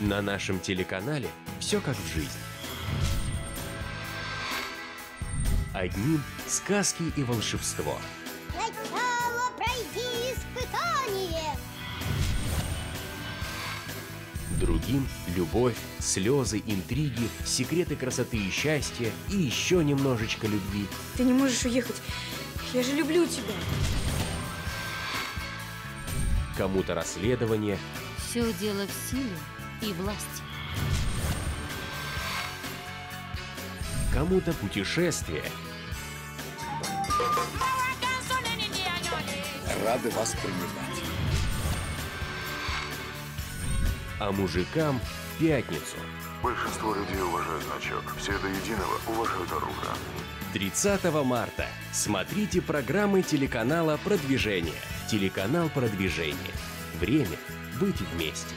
На нашем телеканале все как в жизни. Одним сказки и волшебство. Сначала пройди испытание. Другим – любовь, слезы, интриги, секреты красоты и счастья и еще немножечко любви. Ты не можешь уехать. Я же люблю тебя. Кому-то расследование, Все дело в силе и власти. кому-то путешествие, Рады вас принимать. а мужикам – пятницу. Большинство людей уважают значок. Все до единого уважают оружие. 30 марта. Смотрите программы телеканала «Продвижение». Телеканал «Продвижение». Время быть вместе.